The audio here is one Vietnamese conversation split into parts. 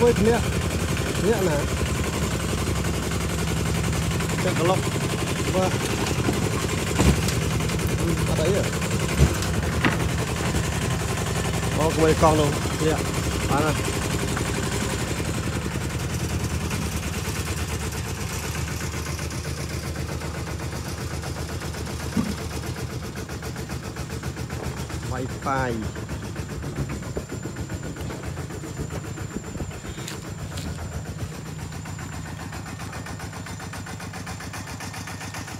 với nguyễn nguyễn này chạy cả lọc வா ở đấy à có mấy con luôn. Đi ạ bán này wifi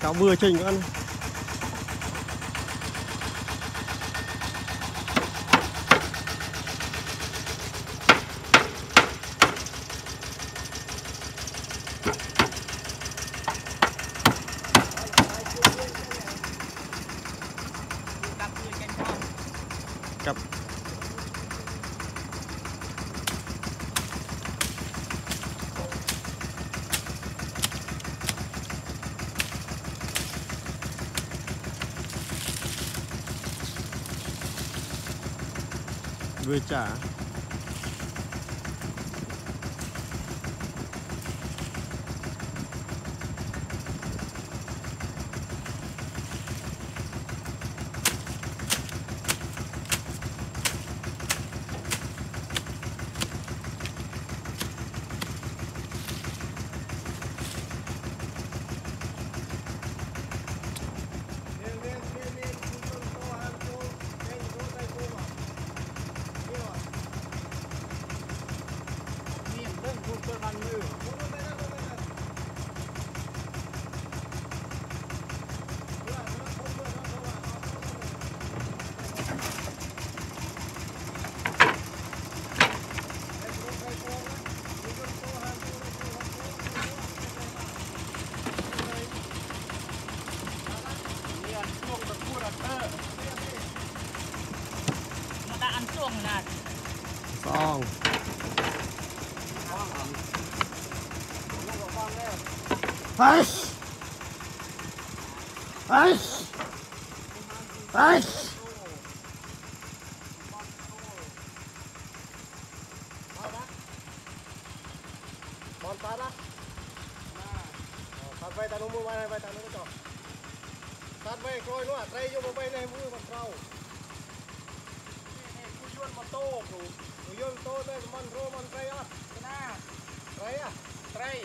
cá vừa trình ăn. 不会炸 Fight! Fight! Fight! Bon para. Sát vai tao mua vai vai tao nó cho. Sát vai coi nó trai vô mà bay này mua bằng rau. Nè, cu yuan mà to bro. Cu yuan to đây man ro man trai á. Na. Trai á. Trai.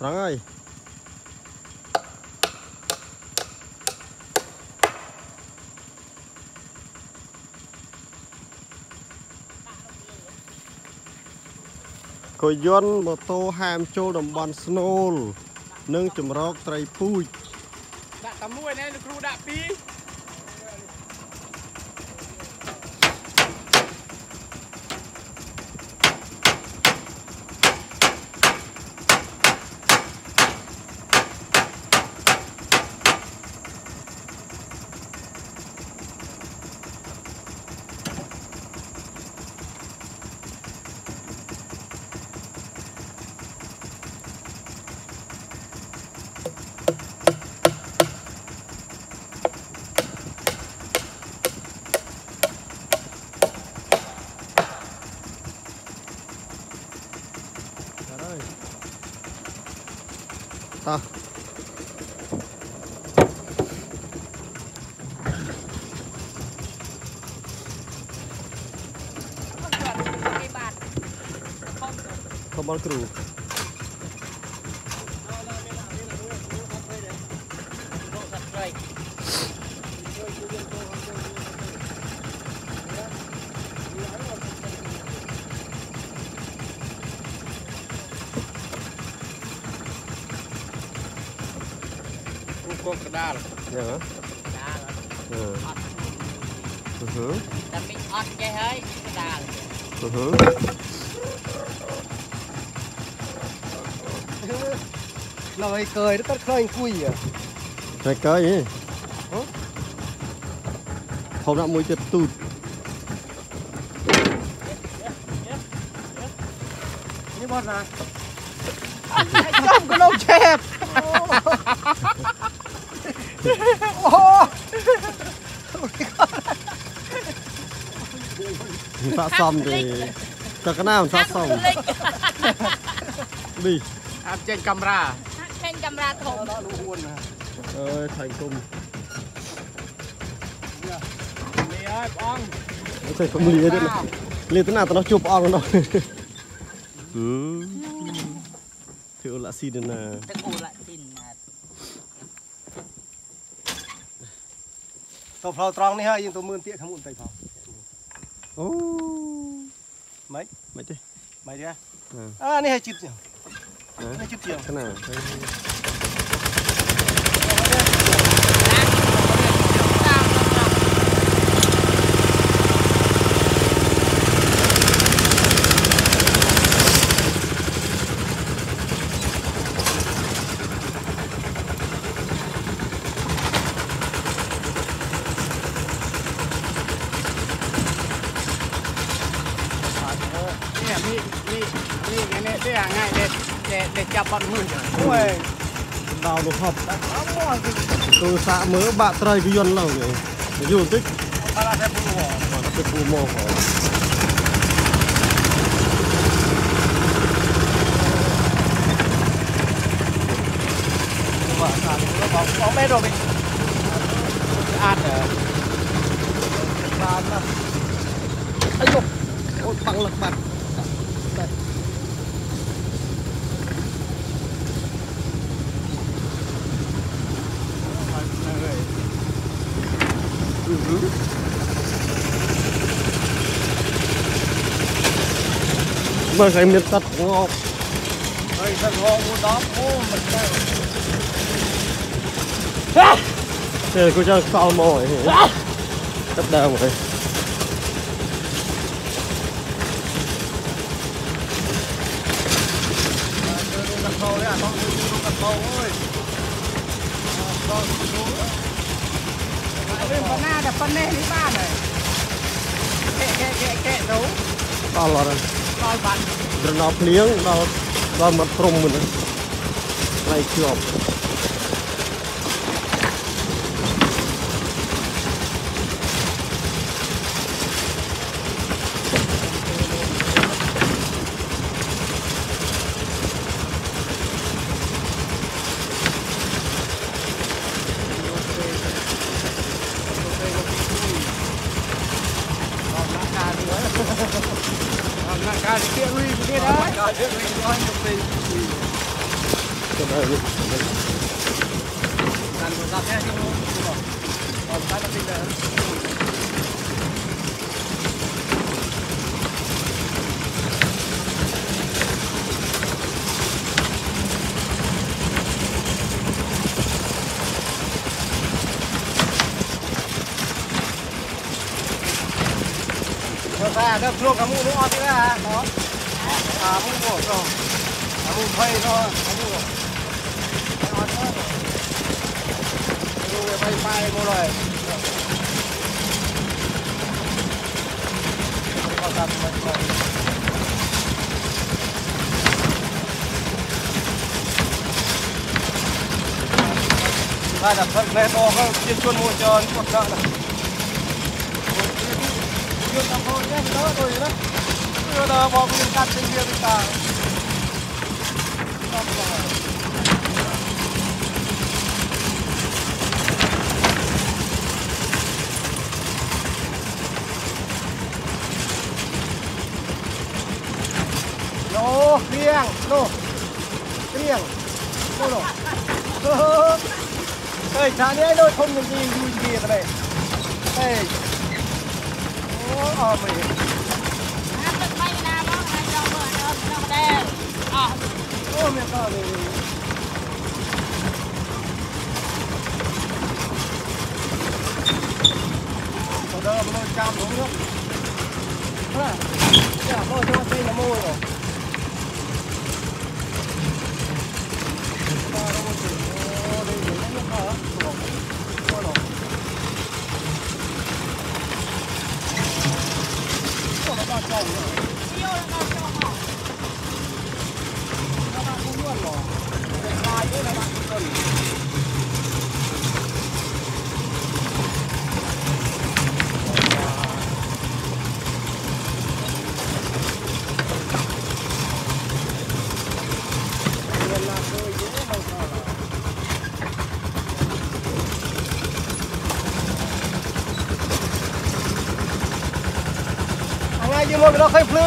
ត្រង់ហើយក៏យន្តម៉ូតូហាមចូលតំបន់ស្នូល និងចម្រោកត្រីពូជដាក់តែមួយណែលោកគ្រូដាក់ពីរ ต่อขบวนครู គោកកដាល យ៉ាងហ៎ ដាល អឺ អត់ អឺហឺ តែមីអត់ចេះហើយកដាល អឺហឺ lời cười nó cất khơi cùi à តែកើយហ៎ហូបដាក់មួយទៀតទូត như bọn là trong cái lông chẹp ô មិនស័កសមទេតែកណាមិនស័កសមលិចនេះអាប់ចេញកាមេរ៉ាចេញកាមេរ៉ាធំ đó đủ buồn à អើយថៃគុំនេះហើយបងតែគុំលាទៀតណាលាទៅណាទៅនោះជួបព្រះអង្គនោះហឺធ្វើអូឡាស៊ីទៅណាទឹកអូឡា ទៅផ្លូវត្រង់នេះហើយយើងទៅមើលទៀកខាងមុខបន្តិចផងអូម៉េចម៉េចទេម៉េចទេអឺនេះឲ្យជិតជាងនេះជិតជាងណា นี่นี่นี่อันนี้เสียง่ายเด็ดเด็ดเด็ดจับบอลมือโอ้ยดาวลูกหอบตัวสะมือบะไตรกิยนเราเนี่ยอยู่ติ๊กตลาดแทบปูหม้อตะปูหม้อของบอกไม่โดนไปอาดเหรอตามนะไอ้ยกโอ้ยบังหลักบัตร Ừ. Mà cái miếng tắt ngọt Đây thật ngọt của đó Ô mình đây Ah! Cô cho sao mồi Tất đau rồi. Hãy subscribe cho kênh Ghiền Mì Gõ Để không bỏ lỡ những video hấp dẫn ơi con រឿងប៉ុណ្ណាតែប៉ុណ្ណេះនេះបានហើយកែកែកែកែទៅដល់អត់ដល់បានត្រណោភ្លៀងដល់ដល់មាត់ព្រំមិនហ្នឹងឡៃជាប់ rồi đó Được rồi, được luôn cả mũ đúng không chứ à? Đó à mua à rồi à mua phây thôi à mũ ngon thôi mũ bay bay mua rồi còn đặt mật mật ra là phật lên to hơn trên chuôn mua cho những con sợ này Chưa làm thôi nhé, đó rồi đó. 이러다가 먹으면 다 챙겨야겠 다. 요, 그 냥, 또, 그 냥, 또 로. ơi, chả nhẽ đôi không được gì, vui gì vậy này. Ê, ôi, ờ, mình. 啊！后面到底。Đó là một trăm đúng không? Thế à? Thế à, có cho xây là môi rồi. nog geen kleur.